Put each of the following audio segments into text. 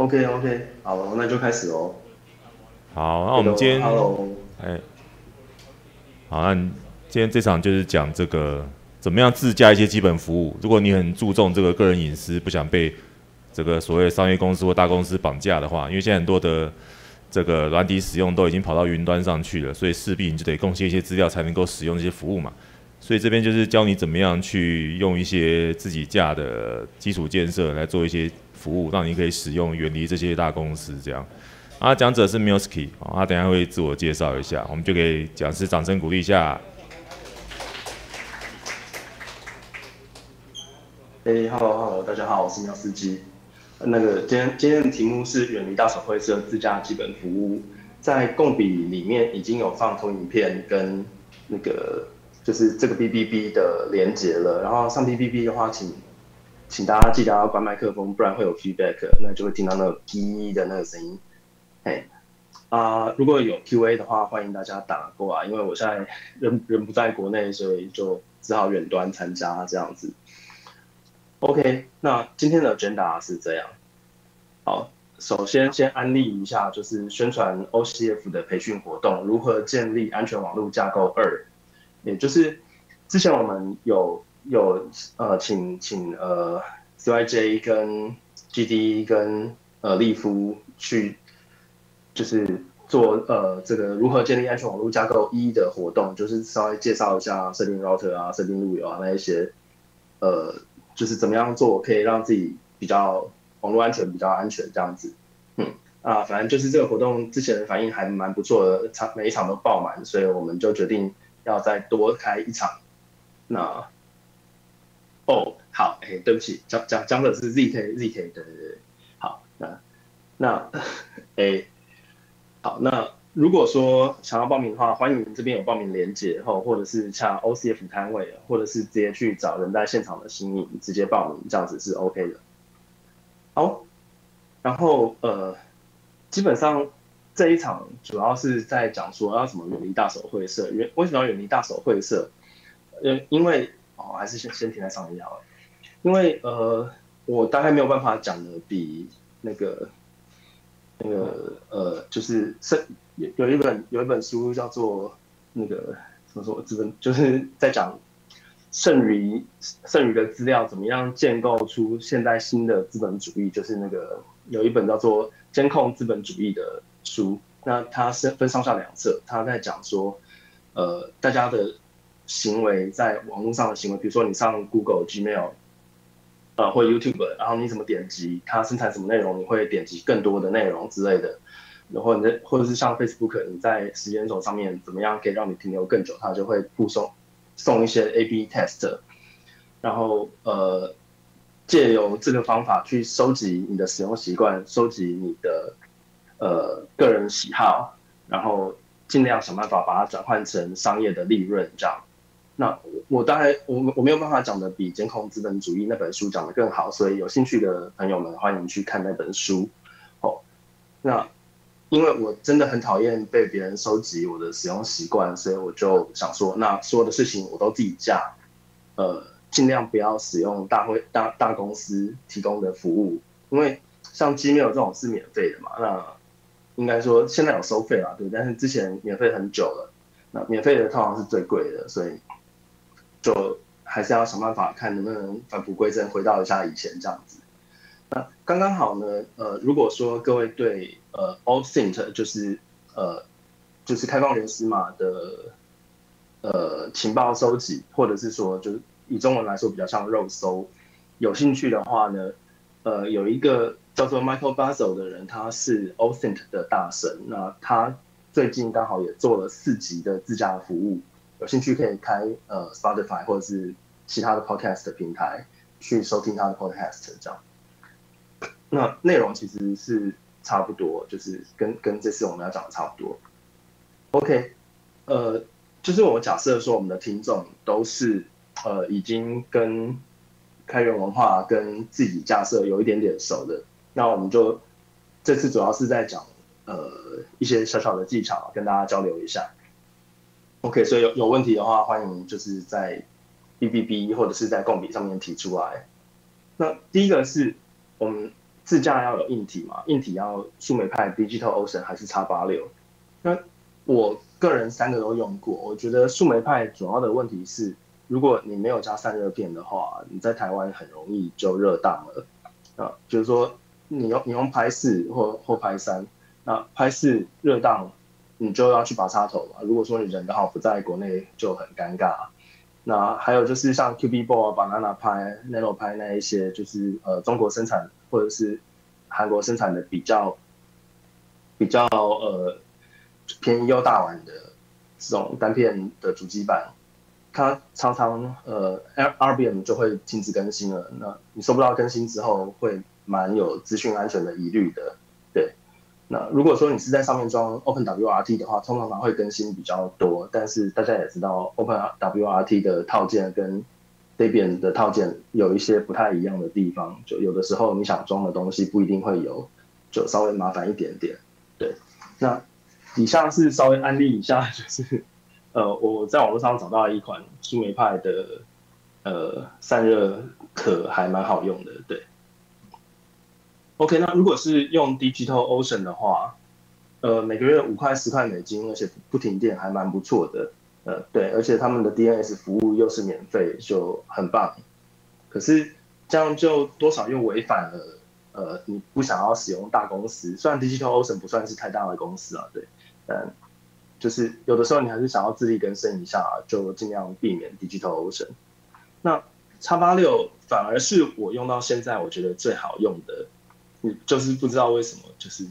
OK OK，好，那就开始哦。好，那我们今天，Hello，哎，好，那今天这场就是讲这个怎么样自驾一些基本服务。如果你很注重这个个人隐私，不想被这个所谓商业公司或大公司绑架的话，因为现在很多的这个软体使用都已经跑到云端上去了，所以势必你就得贡献一些资料才能够使用这些服务嘛。所以这边就是教你怎么样去用一些自己架的基础建设来做一些服务，让你可以使用，远离这些大公司这样。啊，讲者是 Milsky，啊，他等下会自我介绍一下，我们就给讲师掌声鼓励一下。哎，Hello Hello，大家好，我是苗司机。那个今天今天的题目是远离大手绘社自家基本服务，在共笔里面已经有放投影片跟那个就是这个 B B B 的连接了。然后上 B B B 的话，请请大家记得要关麦克风，不然会有 feedback，那就会听到那个 P 的那个声音。哎，啊，如果有 Q&A 的话，欢迎大家打过来，因为我现在人人不在国内，所以就只好远端参加这样子。OK，那今天的 agenda 是这样。好，首先先安利一下，就是宣传 OCF 的培训活动，如何建立安全网络架构二，也就是之前我们有有呃请请呃 CYJ 跟 GD 跟呃利夫去。就是做呃这个如何建立安全网络架构一的活动，就是稍微介绍一下设定 router 啊、设定路由啊那一些，呃，就是怎么样做可以让自己比较网络安全比较安全这样子，嗯啊，反正就是这个活动之前的反应还蛮不错的，场每一场都爆满，所以我们就决定要再多开一场。那哦好，哎，对不起，讲讲讲的是 ZK ZK，对对对，好，那那哎。好，那如果说想要报名的话，欢迎这边有报名链接，后或者是像 OCF 摊位，或者是直接去找人在现场的新颖直接报名，这样子是 OK 的。好，然后呃，基本上这一场主要是在讲说要怎么远离大手会社，远为什么要远离大手会社？呃，因为哦，还是先先停在上一页好了，因为呃，我大概没有办法讲的比那个。那个呃，就是剩有有一本有一本书叫做那个怎么说资本，就是在讲剩余剩余的资料怎么样建构出现代新的资本主义，就是那个有一本叫做《监控资本主义》的书，那它是分上下两册，他在讲说，呃，大家的行为在网络上的行为，比如说你上 Google Gmail。呃，或 YouTube，然后你怎么点击它生产什么内容，你会点击更多的内容之类的。然后你在或者是像 Facebook，你在时间轴上面怎么样可以让你停留更久，它就会附送送一些 A/B test。然后呃，借由这个方法去收集你的使用习惯，收集你的呃个人喜好，然后尽量想办法把它转换成商业的利润，这样。那我当然我我没有办法讲的比《监控资本主义》那本书讲的更好，所以有兴趣的朋友们欢迎去看那本书。哦，那因为我真的很讨厌被别人收集我的使用习惯，所以我就想说，那所有的事情我都自己架，呃，尽量不要使用大会大大公司提供的服务，因为像 Gmail 这种是免费的嘛，那应该说现在有收费了，对，但是之前免费很久了，那免费的通常是最贵的，所以。就还是要想办法看能不能返璞归真，回到一下以前这样子。那刚刚好呢，呃，如果说各位对呃 All Saint 就是呃就是开放源丝码的呃情报收集，或者是说就是以中文来说比较像肉搜，有兴趣的话呢，呃，有一个叫做 Michael Basil 的人，他是 All Saint 的大神，那他最近刚好也做了四级的自驾服务。有兴趣可以开呃 Spotify 或者是其他的 Podcast 平台去收听他的 Podcast 这样。那内容其实是差不多，就是跟跟这次我们要讲的差不多。OK，呃，就是我假设说我们的听众都是呃已经跟开源文化跟自己架设有一点点熟的，那我们就这次主要是在讲呃一些小小的技巧，跟大家交流一下。OK，所以有有问题的话，欢迎就是在 B B B 或者是在共笔上面提出来。那第一个是我们自驾要有硬体嘛，硬体要数媒派 Digital Ocean 还是叉八六？那我个人三个都用过，我觉得数媒派主要的问题是，如果你没有加散热片的话，你在台湾很容易就热档了啊，就是说你用你用拍四或或拍三，那拍四热档，你就要去拔插头嘛。如果说你人刚好不在国内，就很尴尬。那还有就是像 QB Ball、Banana 拍、Nano 拍那一些，就是呃中国生产或者是韩国生产的比较比较呃便宜又大碗的这种单片的主机板，它常常呃 RBM 就会停止更新了。那你收不到更新之后，会蛮有资讯安全的疑虑的。那如果说你是在上面装 OpenWRT 的话，通常它会更新比较多。但是大家也知道，OpenWRT 的套件跟 Debian 的套件有一些不太一样的地方，就有的时候你想装的东西不一定会有，就稍微麻烦一点点。对，那以下是稍微安利一下，就是 呃我在网络上找到一款苏梅派的呃散热壳，还蛮好用的。对。OK，那如果是用 Digital Ocean 的话，呃，每个月五块十块美金，而且不停电，还蛮不错的。呃，对，而且他们的 DNS 服务又是免费，就很棒。可是这样就多少又违反了，呃，你不想要使用大公司。虽然 Digital Ocean 不算是太大的公司啊，对，但就是有的时候你还是想要自力更生一下，就尽量避免 Digital Ocean。那叉八六反而是我用到现在我觉得最好用的。你就是不知道为什么，就是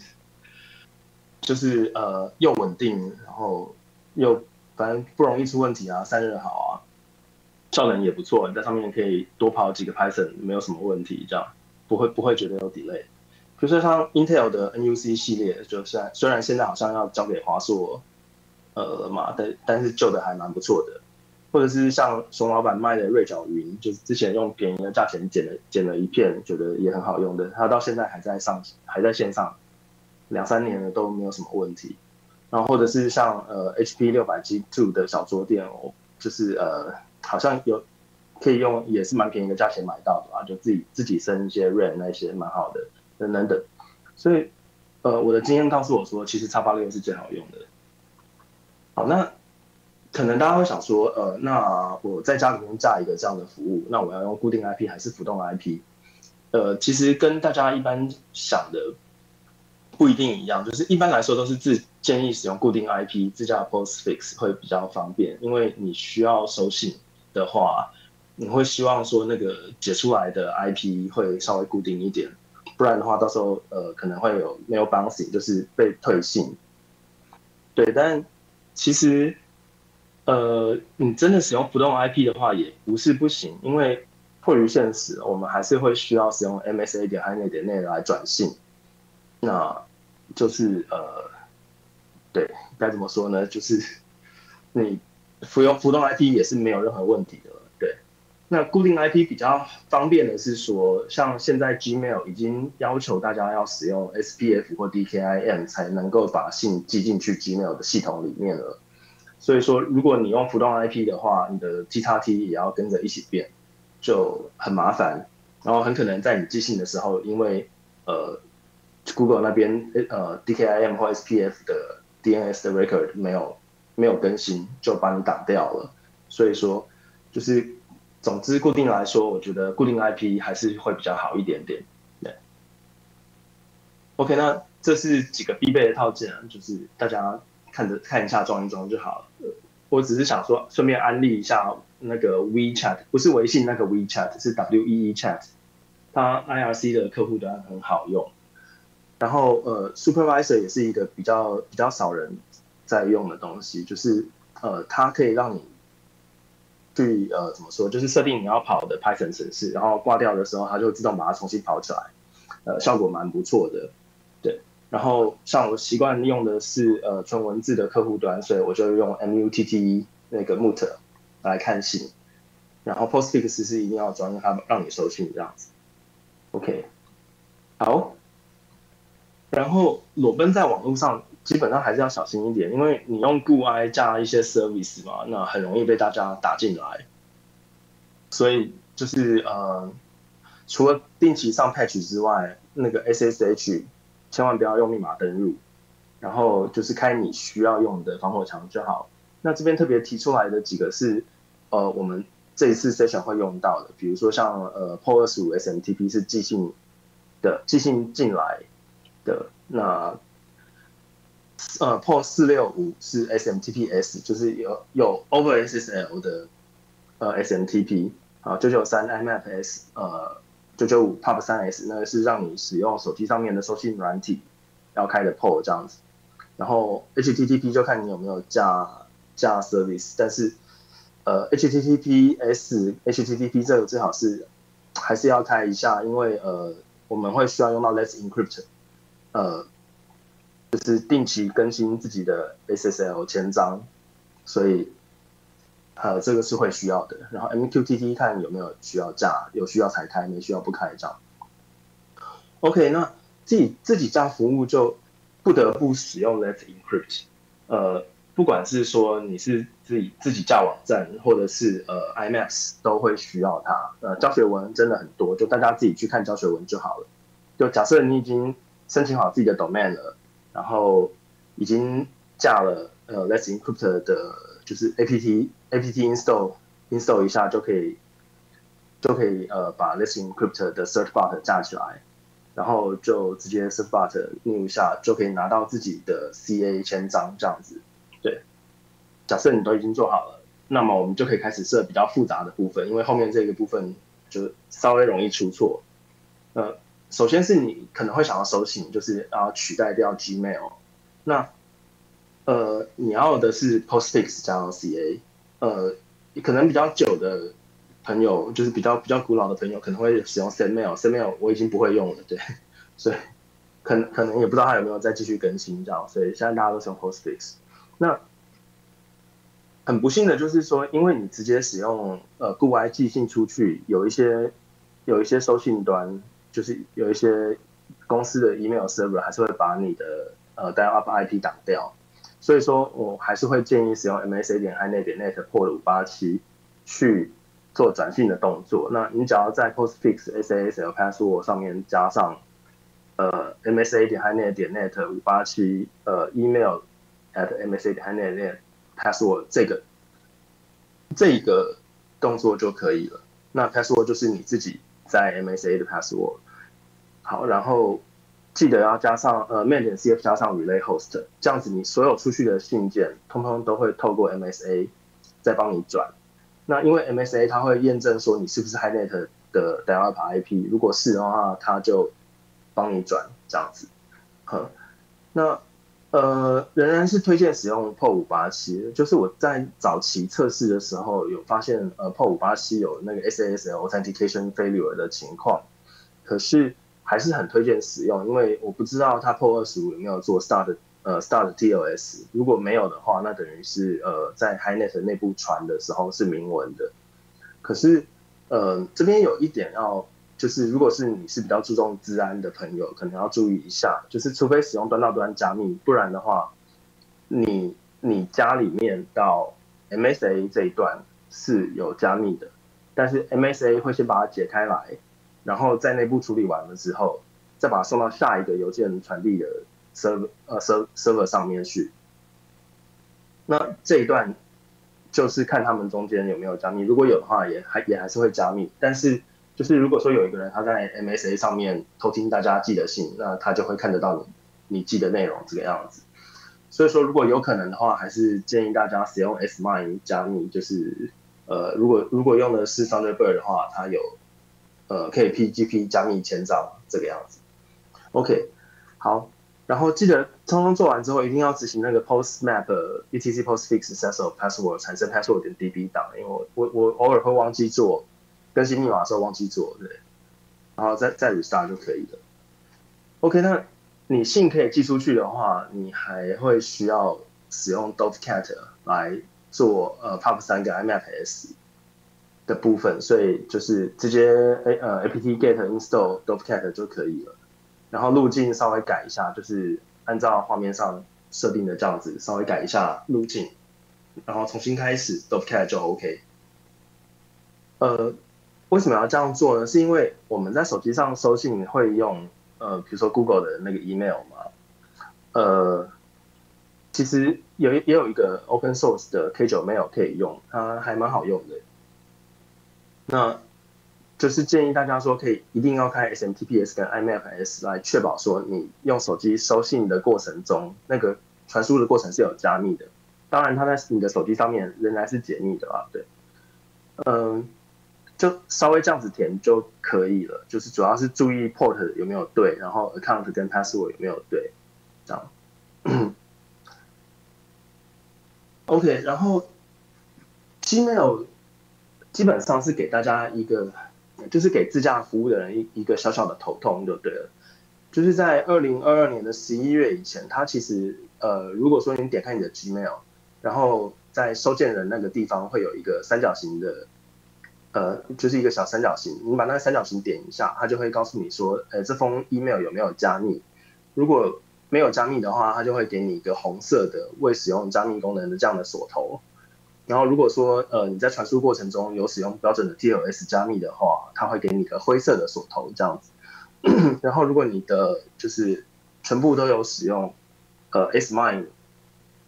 就是呃又稳定，然后又反正不容易出问题啊，散热好啊，效能也不错，你在上面可以多跑几个 Python，没有什么问题，这样不会不会觉得有 delay。比如说像 Intel 的 NUC 系列，就虽然虽然现在好像要交给华硕呃嘛，但但是旧的还蛮不错的。或者是像熊老板卖的锐角云，就是之前用便宜的价钱捡了捡了一片，觉得也很好用的，它到现在还在上还在线上，两三年了都没有什么问题。然后或者是像呃 HP 六百 G Two 的小桌垫哦，就是呃好像有可以用，也是蛮便宜的价钱买到的啊，就自己自己升一些 RAM 那些蛮好的等等等。所以呃我的经验告诉我说，其实叉八六是最好用的。好，那。可能大家会想说，呃，那我在家里面架一个这样的服务，那我要用固定 IP 还是浮动 IP？呃，其实跟大家一般想的不一定一样，就是一般来说都是自建议使用固定 IP，自家的 postfix 会比较方便，因为你需要收信的话，你会希望说那个解出来的 IP 会稍微固定一点，不然的话到时候呃可能会有没有 bouncing，就是被退信。对，但其实。呃，你真的使用浮动 IP 的话，也不是不行，因为迫于现实，我们还是会需要使用 MSA 点 HiNet 点内来转信。那就是呃，对，该怎么说呢？就是 你服用浮动 IP 也是没有任何问题的。对，那固定 IP 比较方便的是说，像现在 Gmail 已经要求大家要使用 SPF 或 DKIM 才能够把信寄进去 Gmail 的系统里面了。所以说，如果你用浮动 IP 的话，你的 T 叉 T 也要跟着一起变，就很麻烦。然后很可能在你寄信的时候，因为呃 Google 那边呃 DKIM 或 SPF 的 DNS 的 record 没有没有更新，就把你挡掉了。所以说，就是总之固定来说，我觉得固定 IP 还是会比较好一点点。对，OK，那这是几个必备的套件，就是大家。看着看一下装一装就好了。我只是想说，顺便安利一下那个 WeChat，不是微信那个 WeChat，是 W E E Chat，它 IRC 的客户端很好用。然后呃，Supervisor 也是一个比较比较少人在用的东西，就是呃，它可以让你去呃怎么说，就是设定你要跑的 Python 程式，然后挂掉的时候，它就自动把它重新跑起来，呃，效果蛮不错的。然后像我习惯用的是呃纯文字的客户端，所以我就用 MUTT 那个 Mut 来看信。然后 Postfix 是一定要装，它让你收信这样子。OK，好。然后裸奔在网络上基本上还是要小心一点，因为你用固 I 加一些 service 嘛，那很容易被大家打进来。所以就是呃，除了定期上 patch 之外，那个 SSH，千万不要用密码登入，然后就是开你需要用的防火墙就好。那这边特别提出来的几个是，呃，我们这一次 session 会用到的，比如说像呃 PO 二十五 SMTP 是寄信的，寄信进来的，那呃 PO 四六五是 SMTPS，就是有有 Over SSL 的呃 SMTP，啊九九三 IMAPS，呃九九五 POP 三 S，那个是让你使用手机上面的收信软体要开的 PO 这样子，然后 HTTP 就看你有没有加。加 service，但是呃，HTTPS、HTTP 这个最好是还是要开一下，因为呃，我们会需要用到 Let's Encrypt，呃，就是定期更新自己的 SSL 签章，所以呃，这个是会需要的。然后 MQTT 看有没有需要加，有需要才开，没需要不开这样。OK，那自己自己加服务就不得不使用 Let's Encrypt，呃。不管是说你是自己自己架网站，或者是呃 IMAX 都会需要它。呃，教学文真的很多，就大家自己去看教学文就好了。就假设你已经申请好自己的 domain 了，然后已经架了呃 Let's Encrypt 的，就是 apt apt install install 一下就可以就可以呃把 Let's Encrypt 的 search bot 架起来，然后就直接 search bot 录一下就可以拿到自己的 CA 签章这样子。对，假设你都已经做好了，那么我们就可以开始设比较复杂的部分，因为后面这个部分就稍微容易出错。呃，首先是你可能会想要收信，就是要取代掉 Gmail。那呃，你要的是 Postfix 加 CA。呃，可能比较久的朋友，就是比较比较古老的朋友，可能会使用 Sendmail。Sendmail 我已经不会用了，对，所以可能可能也不知道它有没有再继续更新这样，所以现在大家都是用 Postfix。那很不幸的就是说，因为你直接使用呃固 I 寄信出去，有一些有一些收信端，就是有一些公司的 email server 还是会把你的呃 dial up IP 挡掉，所以说我还是会建议使用 msa 点 inet 点 net 破了五八七去做转信的动作。那你只要在 postfix SSL password 上面加上呃 msa 点 inet 点 net 五八七呃 email。at msa 点 net 点 password 这个这个动作就可以了。那 password 就是你自己在 msa 的 password。好，然后记得要加上呃 main 点 cf 加上 relay host，这样子你所有出去的信件，通通都会透过 msa 再帮你转。那因为 msa 它会验证说你是不是 highnet 的 dial IP，如果是的话，它就帮你转这样子。那。呃，仍然是推荐使用 PO 五八七。就是我在早期测试的时候有发现，呃，PO 五八七有那个 SSL authentication failure 的情况，可是还是很推荐使用，因为我不知道它 PO 二十五有没有做 start 呃 start TLS，如果没有的话，那等于是呃在 HiNet 内部传的时候是明文的。可是呃这边有一点要。就是如果是你是比较注重治安的朋友，可能要注意一下，就是除非使用端到端加密，不然的话，你你家里面到 MSA 这一段是有加密的，但是 MSA 会先把它解开来，然后在内部处理完了之后，再把它送到下一个邮件传递的 server 呃 server 上面去。那这一段就是看他们中间有没有加密，如果有的话，也还也还是会加密，但是。就是如果说有一个人他在 MSA 上面偷听大家寄的信，那他就会看得到你你寄的内容这个样子。所以说如果有可能的话，还是建议大家使用 Smine 加密。就是呃，如果如果用的是 Thunderbird 的话，它有呃可以 PGP 加密签章这个样子。OK，好，然后记得通通做完之后，一定要执行那个 PostMap etc PostFix set of password 产生 password 点 DB 档，因为我我我偶尔会忘记做。更新密码的时候忘记做，对，然后再再 restart 就可以了。OK，那你信可以寄出去的话，你还会需要使用 Dovecat 来做呃 POP 三个 IMAPS 的部分，所以就是直接 A 呃 apt-get install Dovecat 就可以了。然后路径稍微改一下，就是按照画面上设定的这样子，稍微改一下路径，然后重新开始 Dovecat 就 OK。呃。为什么要这样做呢？是因为我们在手机上收信会用呃，比如说 Google 的那个 email 嘛，呃，其实有也有一个 open source 的 K9 mail 可以用，它还蛮好用的。那就是建议大家说，可以一定要开 SMTPS 跟 IMAPS 来确保说，你用手机收信的过程中，那个传输的过程是有加密的。当然，它在你的手机上面仍然是解密的啊，对。嗯，就稍微这样子填就可以了。就是主要是注意 port 有没有对，然后 account 跟 password 有没有对，这样。OK，然后 Gmail 基本上是给大家一个，就是给自驾服务的人一一个小小的头痛就对了。就是在二零二二年的十一月以前，它其实呃，如果说你点开你的 Gmail，然后在收件人那个地方会有一个三角形的，呃，就是一个小三角形，你把那个三角形点一下，它就会告诉你说，呃，这封 email 有没有加密？如果没有加密的话，它就会给你一个红色的未使用加密功能的这样的锁头。然后如果说呃你在传输过程中有使用标准的 TLS 加密的话，它会给你个灰色的锁头这样子。然后如果你的就是全部都有使用呃 Smine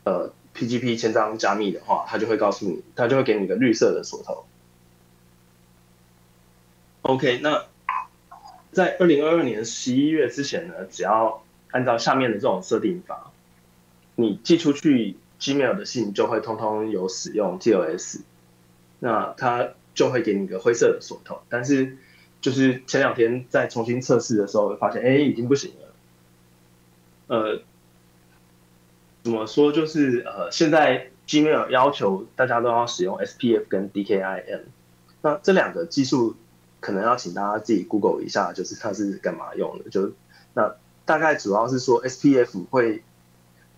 呃 PGP 签章加密的话，它就会告诉你，它就会给你个绿色的锁头。OK，那在二零二二年十一月之前呢，只要按照下面的这种设定法，你寄出去 Gmail 的信就会通通有使用 TLS，那它就会给你一个灰色的锁头，但是。就是前两天在重新测试的时候，发现哎已经不行了。呃，怎么说？就是呃，现在 Gmail 要求大家都要使用 SPF 跟 DKIM，那这两个技术可能要请大家自己 Google 一下，就是它是干嘛用的。就那大概主要是说 SPF 会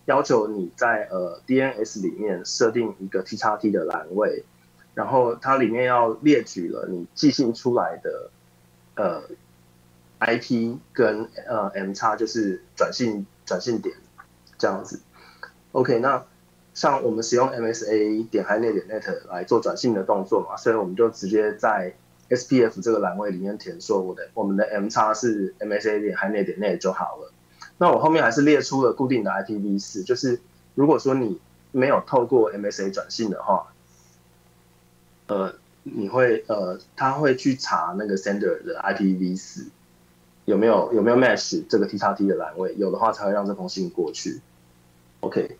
要求你在呃 DNS 里面设定一个 T 叉 T 的栏位，然后它里面要列举了你寄信出来的。呃，IP 跟呃 M 叉就是转信转信点这样子。OK，那像我们使用 MSA 点 HiNet 点 Net 来做转信的动作嘛，所以我们就直接在 SPF 这个栏位里面填说我的我们的 M 叉是 MSA 点 HiNet 点 Net 就好了。那我后面还是列出了固定的 IPv4，就是如果说你没有透过 MSA 转信的话，呃。你会呃，他会去查那个 sender 的 IPv4 有没有有没有 match 这个 TXT 的栏位，有的话才会让这封信过去。OK，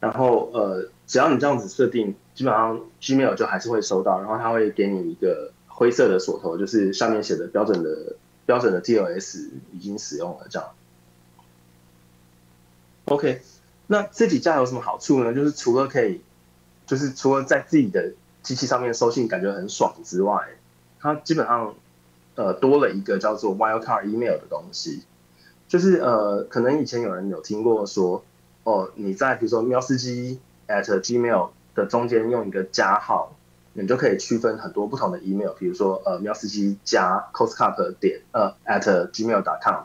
然后呃，只要你这样子设定，基本上 Gmail 就还是会收到，然后他会给你一个灰色的锁头，就是上面写的标准的标准的 TLS 已经使用了这样。OK，那这几家有什么好处呢？就是除了可以，就是除了在自己的机器上面收信感觉很爽之外，它基本上呃多了一个叫做 wildcard email 的东西，就是呃可能以前有人有听过说，哦你在比如说喵司机 at gmail 的中间用一个加号，你就可以区分很多不同的 email，比如说呃喵司机加 costcup 点呃 at gmail.com，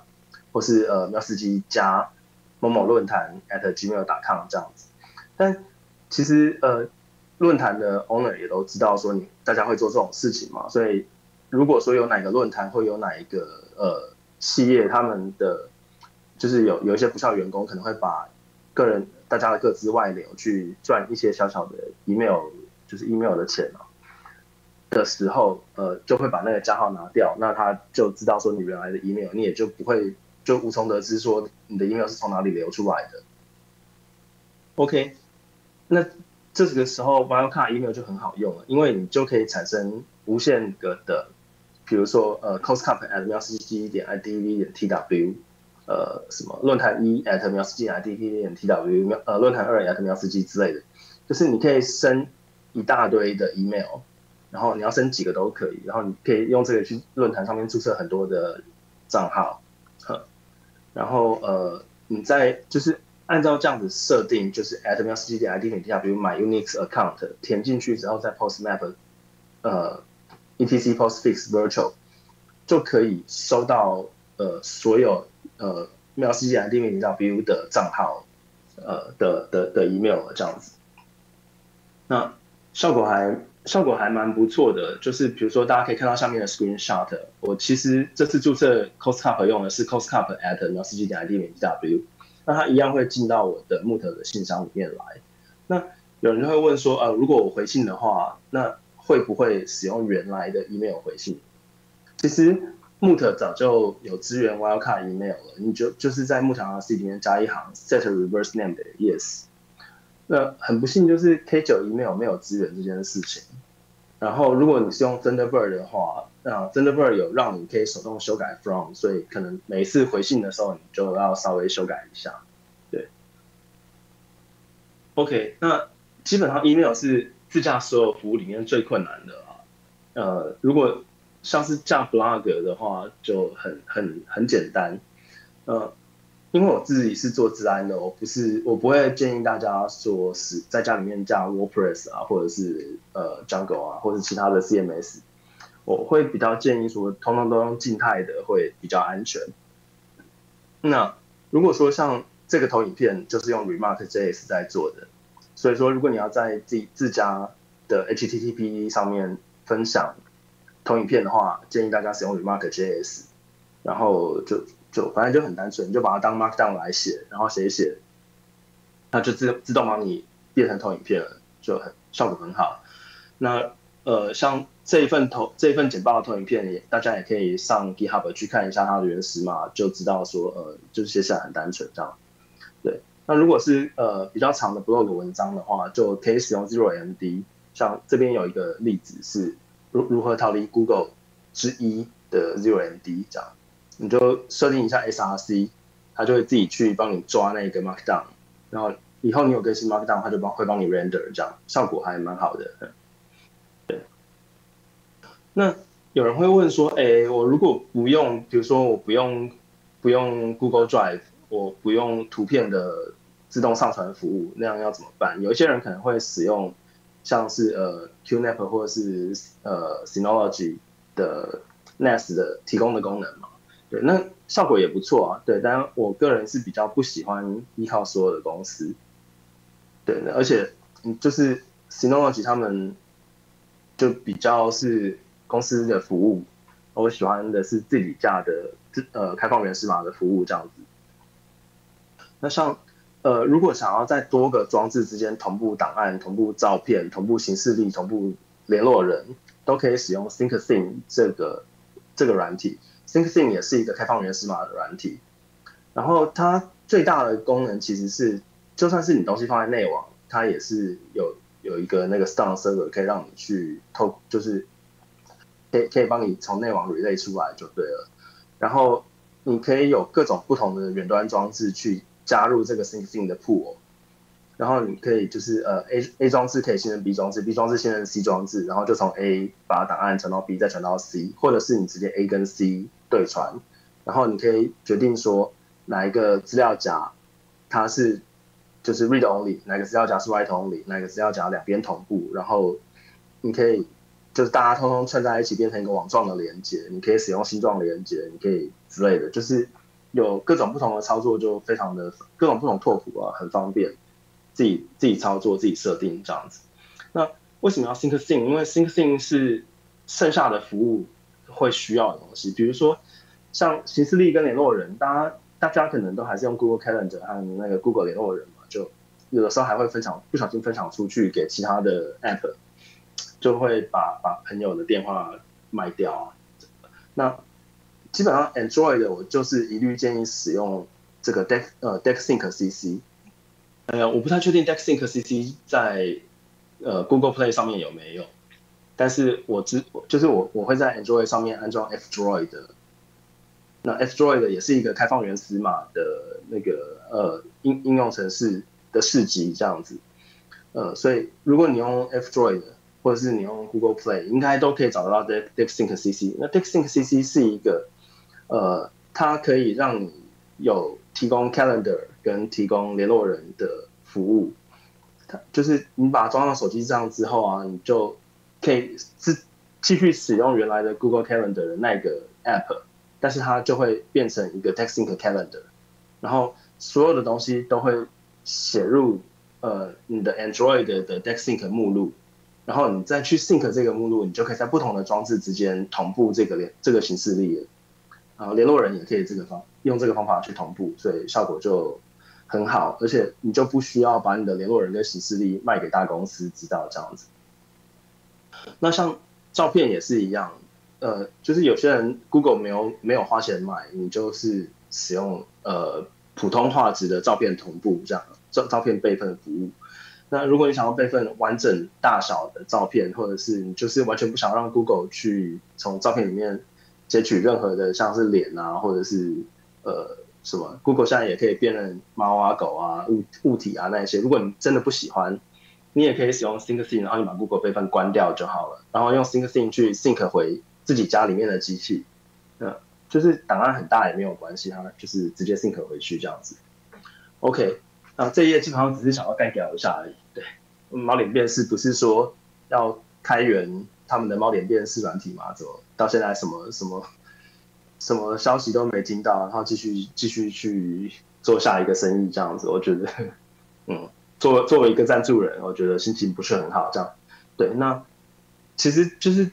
或是呃喵司机加某某论坛 at gmail.com 这样子，但其实呃。论坛的 owner 也都知道说你大家会做这种事情嘛，所以如果说有哪个论坛会有哪一个呃企业他们的就是有有一些不孝员工可能会把个人大家的各自外流去赚一些小小的 email 就是 email 的钱嘛的时候，呃就会把那个加号拿掉，那他就知道说你原来的 email，你也就不会就无从得知说你的 email 是从哪里流出来的。OK，那。这个时候，wildcard email 就很好用了，因为你就可以产生无限个的，比如说呃，costcup at 喵 c g 点 idv 点 tw，呃，什么论坛一 at 喵 c g idv 点 tw，呃论坛二 at 喵 c g 之类的，就是你可以升一大堆的 email，然后你要升几个都可以，然后你可以用这个去论坛上面注册很多的账号，然后呃你在就是。按照这样子设定，就是 at 喵 c g 点 id 点 tw，比如 myunixaccount 填进去之后，再 postmap，呃，etc postfix virtual 就可以收到呃所有呃喵 c g 点 id 点 tw 的账号呃的的的 email 这样子。那效果还效果还蛮不错的，就是比如说大家可以看到下面的 screenshot，我其实这次注册 Costcup 用的是 Costcup at 然后四 G 点 ID 点 W，那它一样会进到我的 Moot 的信箱里面来。那有人就会问说，呃，如果我回信的话，那会不会使用原来的 email 回信？其实 Moot 早就有支援 Wildcard email 了，你就就是在 Moot RC 里面加一行 set reverse name 的 yes。那很不幸，就是 K 九 email 没有支援这件事情。然后，如果你是用 Thunderbird 的话，那 Thunderbird 有让你可以手动修改 from，所以可能每一次回信的时候，你就要稍微修改一下。对。OK，那基本上 email 是自驾所有服务里面最困难的啊。呃，如果像是架 blog 的话，就很很很简单。呃。因为我自己是做治安的，我不是我不会建议大家说是在家里面架 WordPress 啊，或者是呃 Jungle 啊，或者其他的 CMS。我会比较建议说，通通都用静态的会比较安全。那如果说像这个投影片就是用 Remark.js 在做的，所以说如果你要在自自家的 HTTP 上面分享投影片的话，建议大家使用 Remark.js，然后就。就反正就很单纯，你就把它当 Markdown 来写，然后写一写，它就自自动帮你变成投影片了，就很效果很好。那呃，像这一份投这一份简报的投影片，也大家也可以上 GitHub 去看一下它的原始码，就知道说呃，就是写起来很单纯这样。对，那如果是呃比较长的 blog 文章的话，就可以使用 ZeroMD。像这边有一个例子是如如何逃离 Google 之一的 ZeroMD 这样。你就设定一下 SRC，它就会自己去帮你抓那个 Markdown，然后以后你有更新 Markdown，它就帮会帮你 render，这样效果还蛮好的。对。那有人会问说，哎，我如果不用，比如说我不用不用 Google Drive，我不用图片的自动上传服务，那样要怎么办？有一些人可能会使用像是呃 QNAP 或者是呃 Synology 的 NAS 的提供的功能嘛。对，那效果也不错啊。对，但我个人是比较不喜欢依靠所有的公司。对，而且，就是 Synology 他们就比较是公司的服务，我喜欢的是自己架的自呃开放源码的服务这样子。那像呃，如果想要在多个装置之间同步档案、同步照片、同步形式力、同步联络人，都可以使用 ThinkSync 这个这个软体。ThinkSync 也是一个开放源码的软体，然后它最大的功能其实是，就算是你东西放在内网，它也是有有一个那个 Stun Server 可以让你去透，就是可以可以帮你从内网 relay 出来就对了。然后你可以有各种不同的远端装置去加入这个 ThinkSync 的 pool，然后你可以就是呃 A A 装置可以信任 B 装置，B 装置信任 C 装置，然后就从 A 把档案传到 B，再传到 C，或者是你直接 A 跟 C。对传，然后你可以决定说哪一个资料夹它是就是 read only，哪个资料夹是 write only，哪个资料夹两边同步，然后你可以就是大家通通串在一起变成一个网状的连接，你可以使用星状连接，你可以之类的，就是有各种不同的操作，就非常的各种不同拓扑啊，很方便，自己自己操作自己设定这样子。那为什么要 ThinkSync？因为 ThinkSync 是剩下的服务。会需要的东西，比如说像行事历跟联络人，大家大家可能都还是用 Google Calendar 和那个 Google 联络人嘛，就有的时候还会分享，不小心分享出去给其他的 App，就会把把朋友的电话卖掉啊。那基本上 Android 我就是一律建议使用这个 Deck 呃 DeckSync CC，呃我不太确定 DeckSync CC 在呃 Google Play 上面有没有。但是我知就是我我会在 Android 上面安装 F-Droid，那 F-Droid 也是一个开放源码的那个呃应应用程式的市集这样子，呃，所以如果你用 F-Droid 或者是你用 Google Play，应该都可以找得到 d e e p s y n c CC。那 d e e p s y n c CC 是一个呃，它可以让你有提供 Calendar 跟提供联络人的服务，它就是你把它装到手机上之后啊，你就可以是继续使用原来的 Google Calendar 的那个 App，但是它就会变成一个 TextSync Calendar，然后所有的东西都会写入呃你的 Android 的 TextSync 目录，然后你再去 sync 这个目录，你就可以在不同的装置之间同步这个联这个形式力了。啊，联络人也可以这个方用这个方法去同步，所以效果就很好，而且你就不需要把你的联络人跟形式力卖给大公司知道这样子。那像照片也是一样，呃，就是有些人 Google 没有没有花钱买，你就是使用呃普通画质的照片同步这样照照片备份服务。那如果你想要备份完整大小的照片，或者是你就是完全不想让 Google 去从照片里面截取任何的像是脸啊，或者是呃什么，Google 现在也可以辨认猫啊、狗啊、物物体啊那一些。如果你真的不喜欢，你也可以使用 SyncSync，然后你把 Google 备份关掉就好了，然后用 SyncSync 去 sync 回自己家里面的机器。嗯，就是档案很大也没有关系，它就是直接 sync 回去这样子。OK。啊，这一页基本上只是想要干掉一下而已。对，猫脸辨识不是说要开源他们的猫脸辨识软体嘛？怎么到现在什么什么什么消息都没听到，然后继续继续去做下一个生意这样子？我觉得，嗯，作作为一个赞助人，我觉得心情不是很好。这样，对，那其实就是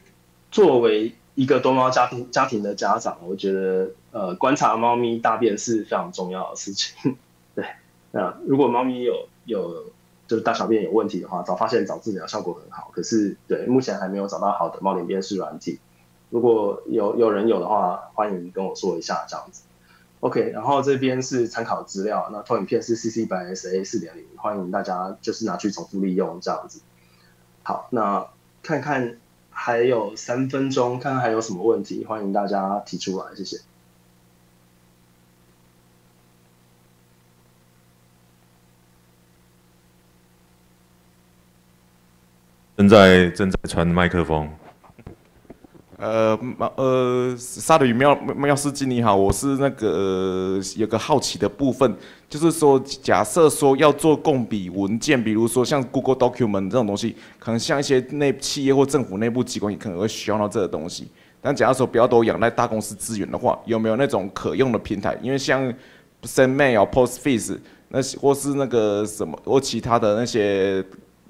作为一个多猫家庭家庭的家长，我觉得呃，观察猫咪大便是非常重要的事情。对。那如果猫咪有有就是大小便有问题的话，早发现早治疗效果很好。可是对目前还没有找到好的猫脸辨识软体。如果有有人有的话，欢迎跟我说一下这样子。OK，然后这边是参考资料，那投影片是 CC 版 SA 四点零，欢迎大家就是拿去重复利用这样子。好，那看看还有三分钟，看看还有什么问题，欢迎大家提出来，谢谢。正在正在传麦克风。呃，呃，沙的鱼妙妙司机你好，我是那个有个好奇的部分，就是说，假设说要做共笔文件，比如说像 Google Document 这种东西，可能像一些内企业或政府内部机关也可能会需要到这个东西。但假如说不要都仰赖大公司资源的话，有没有那种可用的平台？因为像 SendMail、PostFace 那或是那个什么或其他的那些。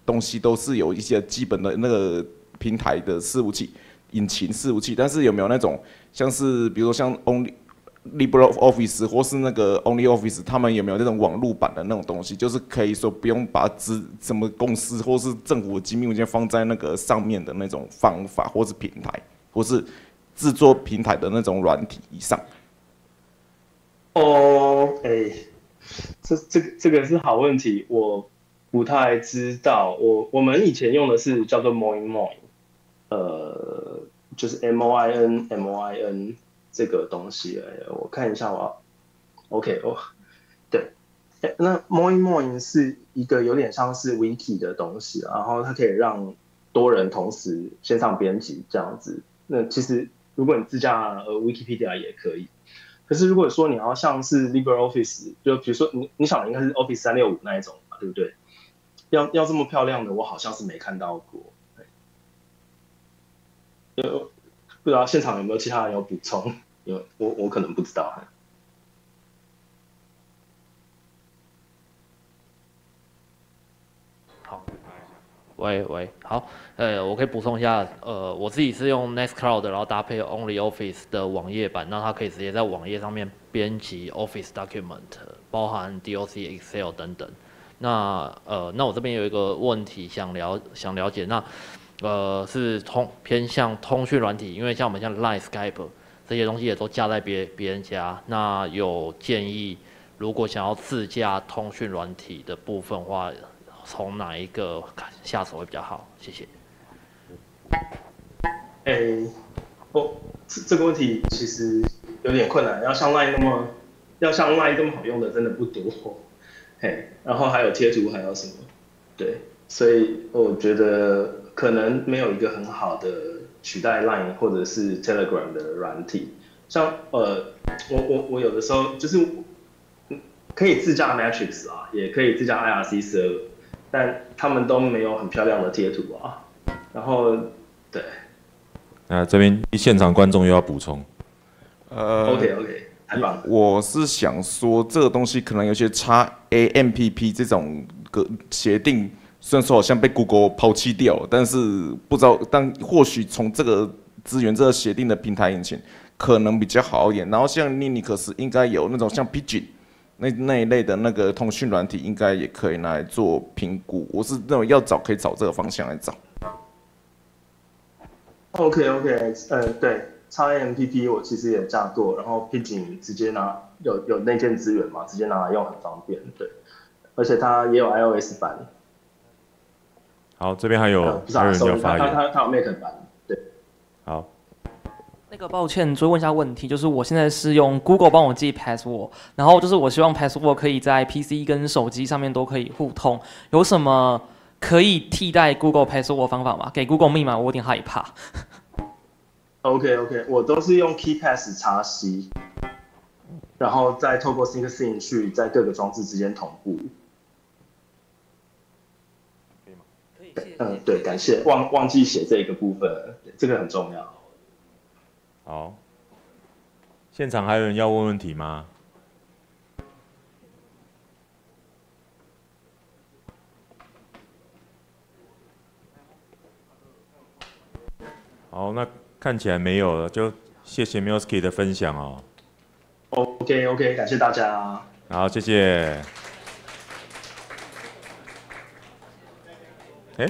东西都是有一些基本的那个平台的伺服器、引擎伺服器，但是有没有那种像是比如说像 Only LibreOffice 或是那个 OnlyOffice，他们有没有那种网络版的那种东西，就是可以说不用把资什么公司或是政府的机密文件放在那个上面的那种方法，或是平台，或是制作平台的那种软体以上？哦，哎，这这个这个是好问题，我。不太知道，我我们以前用的是叫做 Moi Moi 呃，就是 M O I N M O I N 这个东西，我看一下我，OK 哦，对，那 Moin Moin 是一个有点像是 Wiki 的东西，然后它可以让多人同时线上编辑这样子。那其实如果你自驾呃 Wikipedia 也可以，可是如果说你要像是 LibreOffice，就比如说你你想的应该是 Office 三六五那一种嘛，对不对？要要这么漂亮的，我好像是没看到过。有不知道现场有没有其他人有补充？有我我可能不知道。好，喂喂，好，呃，我可以补充一下，呃，我自己是用 Nextcloud，然后搭配 OnlyOffice 的网页版，那它可以直接在网页上面编辑 Office Document，包含 DOC、Excel 等等。那呃，那我这边有一个问题想了想了解，那呃是通偏向通讯软体，因为像我们像 Line、Skype 这些东西也都架在别别人家，那有建议如果想要自驾通讯软体的部分话，从哪一个下手会比较好？谢谢。诶，哦，这这个问题其实有点困难，要像 Line 那么要像 Line 这么好用的真的不多。嘿，然后还有贴图，还有什么？对，所以我觉得可能没有一个很好的取代 Line 或者是 Telegram 的软体。像呃，我我我有的时候就是可以自驾 Matrix 啊，也可以自驾 IRC Server，但他们都没有很漂亮的贴图啊。然后对，那这边现场观众又要补充。呃，OK OK。我是想说，这个东西可能有些差 AMPP 这种个协定，虽然说好像被 Google 抛弃掉，但是不知道，但或许从这个资源这个协定的平台引擎可能比较好一点。然后像 Linux 应该有那种像 Pigeon 那那一类的那个通讯软体，应该也可以拿来做评估。我是认为要找可以找这个方向来找。OK OK，呃，对，XAMPP 我其实也架过，然后 Pigeon 直接拿有有内建资源嘛，直接拿来用很方便，对，而且它也有 iOS 版，好，这边还有呃，不是还有啊，sorry，它人要发言。它它它有 Mac 版，对，好，那个抱歉，追问一下问题，就是我现在是用 Google 帮我记 password，然后就是我希望 password 可以在 PC 跟手机上面都可以互通，有什么可以替代 Google password 方法吗？给 Google 密码我有点害怕。OK OK，我都是用 KeyPass 插吸，然后再透过 SyncSync 去在各个装置之间同步。嗯，对，感谢，忘忘记写这个部分，这个很重要。好，现场还有人要问问题吗？好，那看起来没有了，就谢谢 Milsky 的分享哦。OK OK，感谢大家。好，谢谢。哎、